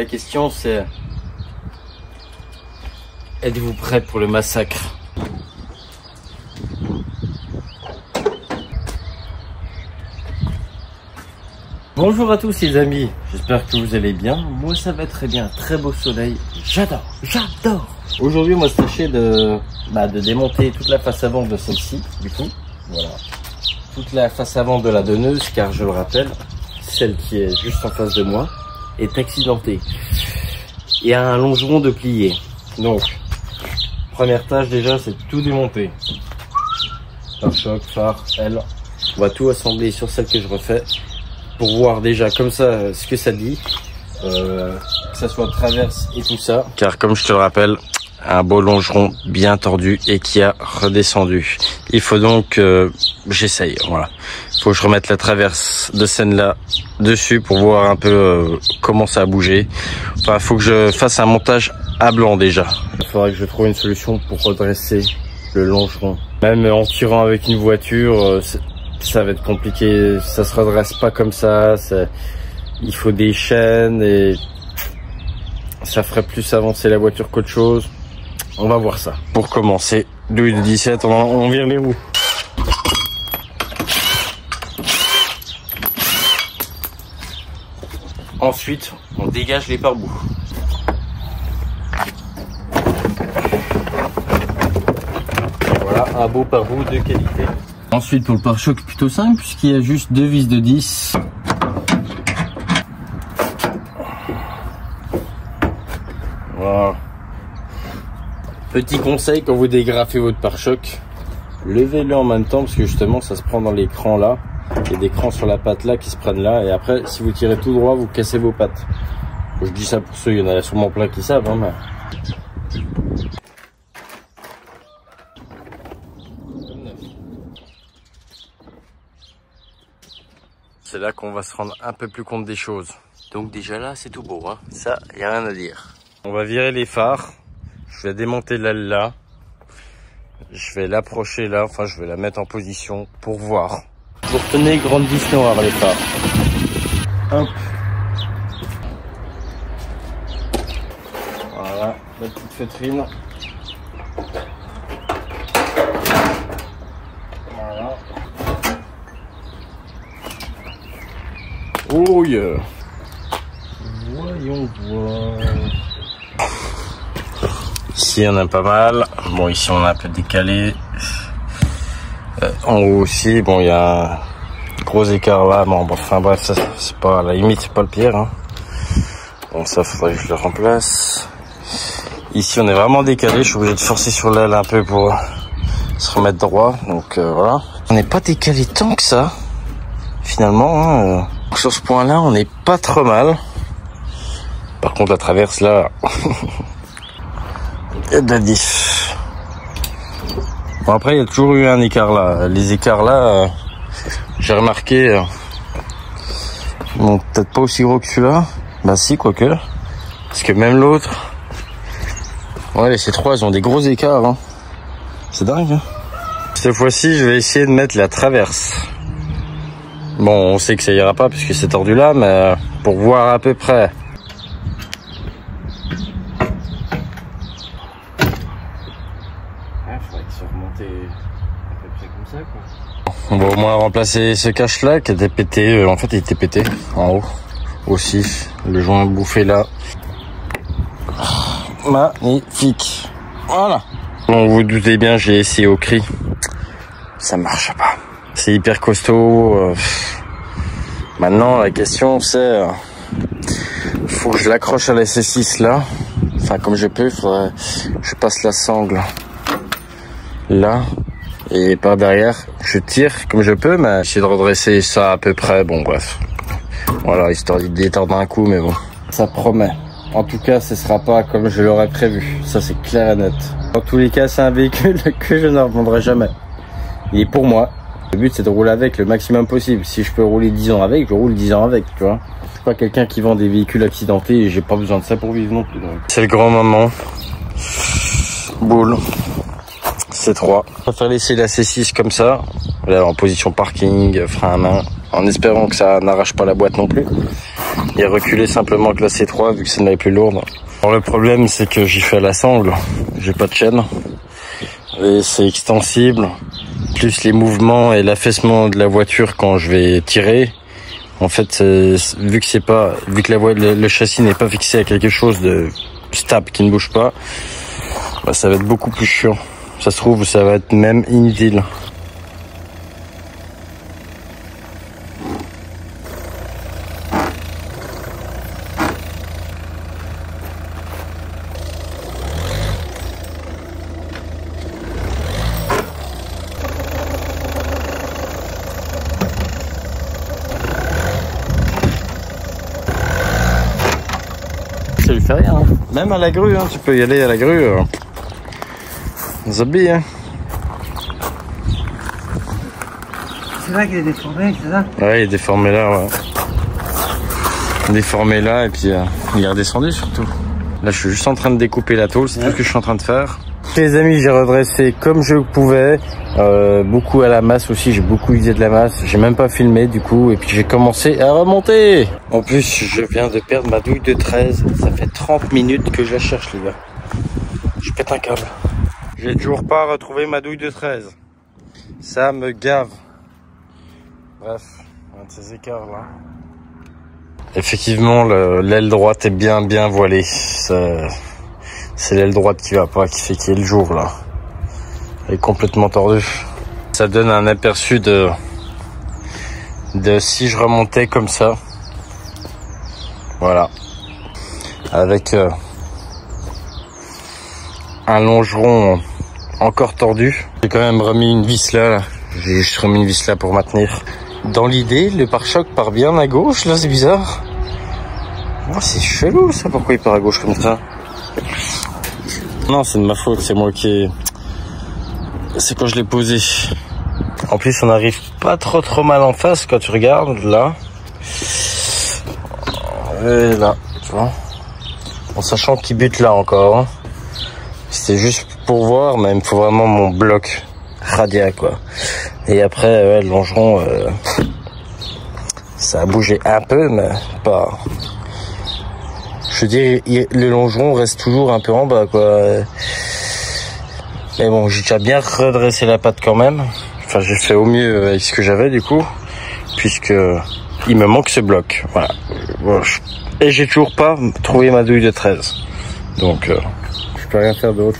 La question c'est Êtes-vous prêt pour le massacre? Bonjour à tous les amis, j'espère que vous allez bien. Moi ça va très bien, très beau soleil. J'adore, j'adore. Aujourd'hui moi tâcher de, bah, de démonter toute la face avant de celle-ci, du coup. Voilà. Toute la face avant de la donneuse, car je le rappelle, celle qui est juste en face de moi, est accidentée. Et un longeron de plié. Donc, première tâche déjà, c'est tout démonter. Pare-choc, phare, aile. On va tout assembler sur celle que je refais pour voir déjà comme ça ce que ça dit. Euh, que ça soit traverse et tout ça. Car comme je te le rappelle, un beau longeron bien tordu et qui a redescendu. Il faut donc que j'essaye. Voilà. Faut que je remette la traverse de scène là dessus pour voir un peu euh, comment ça a bougé. Enfin, il faut que je fasse un montage à blanc déjà. Il faudrait que je trouve une solution pour redresser le longeron. Même en tirant avec une voiture, euh, ça va être compliqué. Ça se redresse pas comme ça. Il faut des chaînes et ça ferait plus avancer la voiture qu'autre chose. On va voir ça. Pour commencer, douille de 17, on, on vire les roues. Ensuite, on dégage les pare-bouts. Voilà, un beau pare-bout de qualité. Ensuite, pour le pare-choc, plutôt simple, puisqu'il y a juste deux vis de 10. Voilà. Petit conseil quand vous dégrafez votre pare-choc, levez-le en même temps parce que justement ça se prend dans l'écran là. Il y a des crans sur la patte là qui se prennent là et après si vous tirez tout droit vous cassez vos pattes. Je dis ça pour ceux, il y en a sûrement plein qui savent. Hein, mais... C'est là qu'on va se rendre un peu plus compte des choses. Donc déjà là c'est tout beau, hein. ça y a rien à dire. On va virer les phares. Je vais démonter l'aile là. Je vais l'approcher là, enfin je vais la mettre en position pour voir. Vous retenez grande vis noire les phares. Hop. Voilà, la petite feutrine. Voilà. Oh yeah. Voyons voir. Ici on a pas mal. Bon ici on a un peu décalé. Euh, en haut aussi, bon il y a un gros écart là. Bon, enfin bref, ça c'est pas à la limite c'est pas le pire. Hein. Bon ça faudrait que je le remplace. Ici on est vraiment décalé. Je suis obligé de forcer sur l'aile un peu pour se remettre droit. Donc euh, voilà. On n'est pas décalé tant que ça. Finalement. Hein. Sur ce point là on n'est pas trop mal. Par contre la traverse là. Il y a de la diff. Bon après il y a toujours eu un écart là. Les écarts là, euh, j'ai remarqué, euh, bon peut-être pas aussi gros que celui-là. Bah si quoique. Parce que même l'autre, ouais ces trois ils ont des gros écarts. Hein. C'est dingue. Hein. Cette fois-ci je vais essayer de mettre la traverse. Bon on sait que ça ira pas puisque c'est tordu là, mais euh, pour voir à peu près. On va au moins remplacer ce cache là qui était pété. Euh, en fait, il était pété en haut aussi. Le joint bouffé là. Magnifique. Voilà. Bon, vous, doutez bien, j'ai essayé au cri. Ça marche pas. C'est hyper costaud. Euh, Maintenant, la question c'est, euh, faut que je l'accroche à la C6 là. Enfin, comme je peux, faudrait je passe la sangle là et par derrière je tire comme je peux mais j'essaie de redresser ça à peu près bon bref. Voilà histoire de détendre un coup mais bon. Ça promet. En tout cas ce sera pas comme je l'aurais prévu. Ça c'est clair et net. Dans tous les cas c'est un véhicule que je ne revendrai jamais. Il est pour moi le but c'est de rouler avec le maximum possible. Si je peux rouler 10 ans avec je roule 10 ans avec tu vois. Je suis pas quelqu'un qui vend des véhicules accidentés et j'ai pas besoin de ça pour vivre non plus c'est le grand moment. Boule C3. Je préfère laisser la C6 comme ça, là, en position parking, frein à main, en espérant que ça n'arrache pas la boîte non plus. et reculer simplement classe 3 vu que c'est une plus lourde. Alors le problème c'est que j'y fais à la sangle, j'ai pas de chaîne et c'est extensible. Plus les mouvements et l'affaissement de la voiture quand je vais tirer. En fait, vu que c'est pas, vu que la voie, le, châssis n'est pas fixé à quelque chose de stable qui ne bouge pas, bah, ça va être beaucoup plus chiant. Ça se trouve, ça va être même inutile. ça lui fait rien. Hein. Même à la grue, hein, tu peux y aller à la grue. Euh. Zabi, hein. C'est là qu'il est déformé, c'est ça Ouais, il est déformé là, ouais. Déformé là, et puis euh, il est redescendu surtout. Là, je suis juste en train de découper la tôle, c'est tout ce que je suis en train de faire. Les amis, j'ai redressé comme je pouvais, euh, beaucoup à la masse aussi, j'ai beaucoup usé de la masse, j'ai même pas filmé du coup, et puis j'ai commencé à remonter. En plus, je viens de perdre ma douille de 13, ça fait 30 minutes que je la cherche les gars. Je pète un câble. J'ai toujours pas retrouvé ma douille de 13. Ça me gave. Bref, un de ces écarts là. Effectivement, l'aile droite est bien bien voilée. C'est l'aile droite qui va pas, qui fait qu'il est le jour là. Elle est complètement tordue. Ça donne un aperçu de, de si je remontais comme ça. Voilà. Avec euh, un longeron encore tordu. J'ai quand même remis une vis là. J'ai juste remis une vis là pour maintenir. Dans l'idée, le pare-choc part bien à gauche. Là, c'est bizarre. Oh, c'est chelou ça. Pourquoi il part à gauche comme ça? Non, c'est de ma faute, c'est moi qui... C'est quand je l'ai posé. En plus, on arrive pas trop trop mal en face quand tu regardes, là. Et là, tu vois. En sachant qu'il bute là encore. Hein. C'était juste pour voir, mais il me faut vraiment mon bloc radial, quoi. Et après, le longeron, euh, ça a bougé un peu, mais pas je dis, le longeron reste toujours un peu en bas, quoi. Mais bon, j'ai déjà bien redressé la patte quand même. Enfin, j'ai fait au mieux avec ce que j'avais, du coup, puisque il me manque ce bloc. Voilà. Et j'ai toujours pas trouvé ma douille de 13. Donc, euh, je peux rien faire d'autre.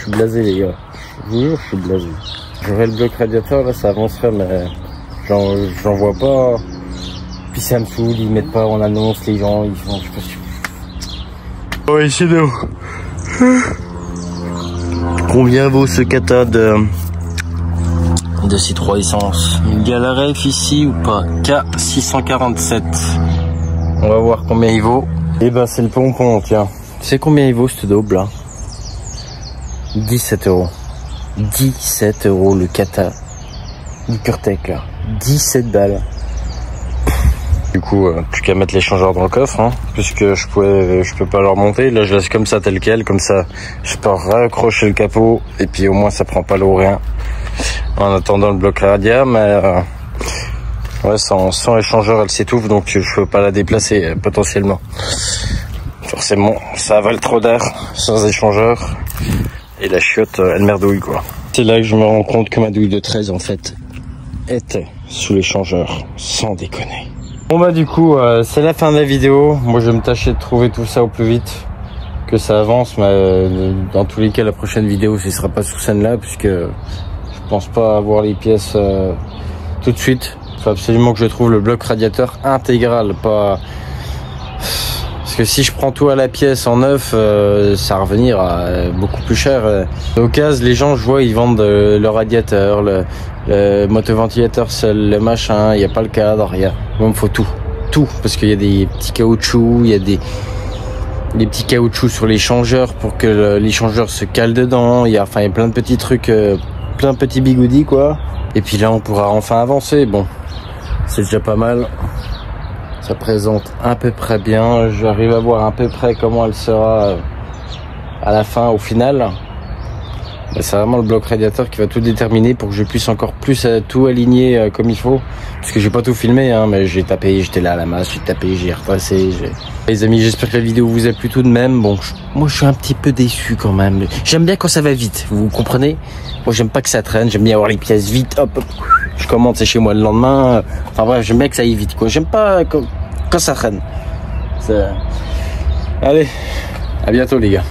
Je suis blasé, les gars. Je vous jure, je suis blasé. J'aurais le bloc radiateur, là, ça avancerait, mais j'en vois pas. Puis ça me saoule, ils mettent pas en annonce, les gens, ils font, je sais pas Ouais, c'est nous. Combien vaut ce kata de, de C3 essence Une Galaref ici ou pas? K647. On va voir combien il vaut. Et eh ben c'est le pompon, tiens. Tu sais combien il vaut ce daube là? 17 euros. 17 euros le kata du PureTech là. 17 balles. Du coup, euh, plus qu'à mettre l'échangeur dans le coffre, hein, puisque je pouvais, je peux pas le remonter. Là, je laisse comme ça tel quel, comme ça, je peux raccrocher le capot et puis au moins ça prend pas l'eau rien. En attendant le bloc radial, mais euh, ouais, sans, sans échangeur, elle s'étouffe, donc je peux pas la déplacer euh, potentiellement. Forcément, ça avale trop d'air sans échangeur et la chiotte, elle merdouille quoi. C'est là que je me rends compte que ma douille de 13 en fait était sous l'échangeur, sans déconner. Bon bah du coup euh, c'est la fin de la vidéo. Moi je vais me tâcher de trouver tout ça au plus vite que ça avance. Mais euh, dans tous les cas la prochaine vidéo ce sera pas sous scène là puisque je pense pas avoir les pièces euh, tout de suite. Il faut absolument que je trouve le bloc radiateur intégral, pas parce que si je prends tout à la pièce en neuf, ça va revenir à beaucoup plus cher. Au cas, les gens, je vois, ils vendent le radiateur, le, le motoventilateur seul, le machin, il n'y a pas le cadre, il y a... me faut tout. Tout, parce qu'il y a des petits caoutchoucs, il y a des, petits caoutchoucs sur les changeurs pour que l'échangeur se cale dedans, il y a, enfin, y a plein de petits trucs, euh, plein de petits bigoudis, quoi. Et puis là, on pourra enfin avancer, bon. C'est déjà pas mal. Ça présente à peu près bien, j'arrive à voir à peu près comment elle sera euh, à la fin, au final. C'est vraiment le bloc radiateur qui va tout déterminer pour que je puisse encore plus euh, tout aligner euh, comme il faut. Parce que j'ai pas tout filmé, hein, mais j'ai tapé, j'étais là à la masse, j'ai tapé, j'ai j'ai- Les amis, j'espère que la vidéo vous a plu tout de même. Bon, je- moi je suis un petit peu déçu quand même. J'aime bien quand ça va vite, vous comprenez? Moi j'aime pas que ça traîne, j'aime bien avoir les pièces vite, hop, hop. Je commande, c'est chez moi le lendemain. Enfin bref, j'aime bien que ça aille vite, quoi. J'aime pas quand, ça traîne. Allez, à bientôt les gars.